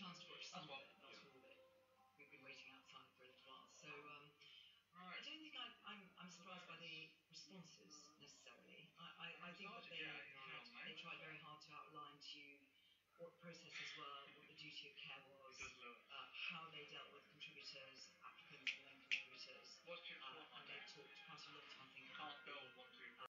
chance to watch some of it, not all of it. We've been waiting outside for a little while. So um, I don't think I, I'm, I'm surprised by the responses necessarily. I, I, I think that they had, they tried very hard to outline to you what processes were, what